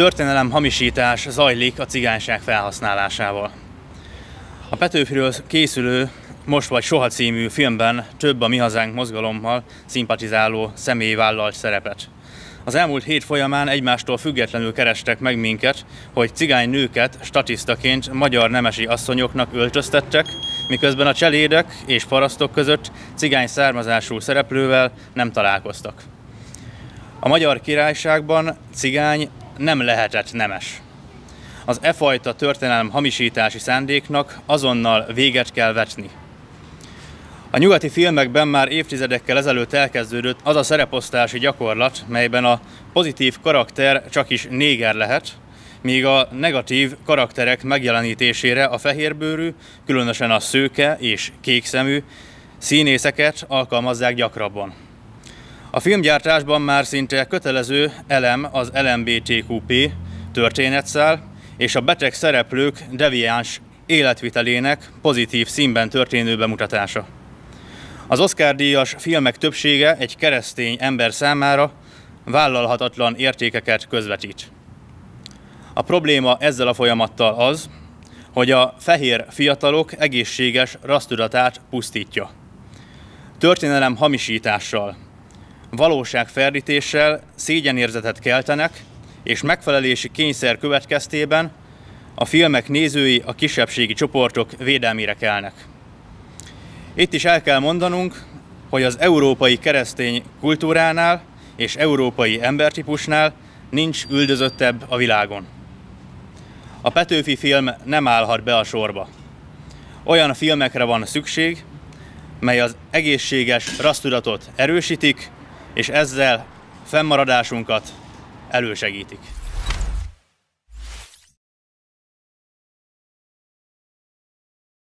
Történelem hamisítás zajlik a cigányság felhasználásával. A Petőfiről készülő Most vagy Soha című filmben több a Mi Hazánk mozgalommal szimpatizáló személy vállalt szerepet. Az elmúlt hét folyamán egymástól függetlenül kerestek meg minket, hogy cigány nőket statisztaként magyar nemesi asszonyoknak öltöztettek, miközben a cselédek és parasztok között cigány származású szereplővel nem találkoztak. A magyar királyságban cigány nem lehetett nemes. Az e fajta történelem hamisítási szándéknak azonnal véget kell vetni. A nyugati filmekben már évtizedekkel ezelőtt elkezdődött az a szereposztási gyakorlat, melyben a pozitív karakter csak is néger lehet, míg a negatív karakterek megjelenítésére a fehérbőrű, különösen a szőke és kékszemű színészeket alkalmazzák gyakrabban. A filmgyártásban már szinte kötelező elem az LMBTQP történetszál és a beteg szereplők deviáns életvitelének pozitív színben történő bemutatása. Az Oscar-díjas filmek többsége egy keresztény ember számára vállalhatatlan értékeket közvetít. A probléma ezzel a folyamattal az, hogy a fehér fiatalok egészséges rasztudatát pusztítja. Történelem hamisítással, valóságferdítéssel szégyenérzetet keltenek, és megfelelési kényszer következtében a filmek nézői a kisebbségi csoportok védelmére kelnek. Itt is el kell mondanunk, hogy az európai keresztény kultúránál és európai embertípusnál nincs üldözöttebb a világon. A Petőfi film nem állhat be a sorba. Olyan filmekre van szükség, mely az egészséges rasztudatot erősítik, és ezzel fennmaradásunkat elősegítik.